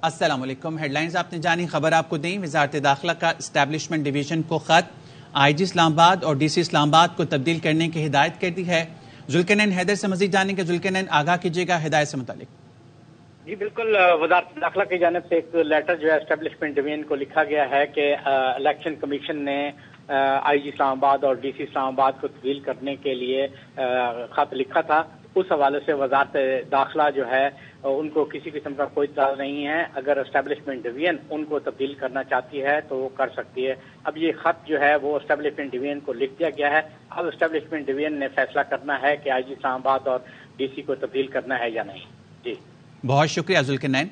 वालेकुम। हेडलाइंस आपने जानी, खबर आपको दी, वजारत दाखिला का इस्टेब्लिशमेंट डिवीज़न को खत। आईजी इस्लामाबाद और डीसी इस्लामाबाद को तब्दील करने की हिदायत कर दी है। जुल्कनैन हैदर से मजीद जाने के जुल्कनैन, आगाह कीजिएगा हिदायत से मुतालिक। जी, बिल्कुल वजारत दाखिला की जानब से एक लेटर जो है स्टेब्लिशमेंट डिवीज़न को लिखा गया है कि इलेक्शन कमीशन ने आई जी इस्लामाबाद और डीसी इस्लामाबाद को तब्दील करने के लिए खत लिखा था। उस हवाले से वजारत दाखिला जो है, उनको किसी किस्म का कोई इतराज नहीं है। अगर स्टैब्लिशमेंट डिवीज़न उनको तब्दील करना चाहती है तो वो कर सकती है। अब ये खत जो है, वो स्टैब्लिशमेंट डिवीज़न को लिख दिया गया है। अब स्टैब्लिशमेंट डिवीज़न ने फैसला करना है कि आई जी इस्लामाबाद और डीसी को तब्दील करना है या नहीं। जी। बहुत शुक्रिया जुल्कनैन